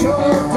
short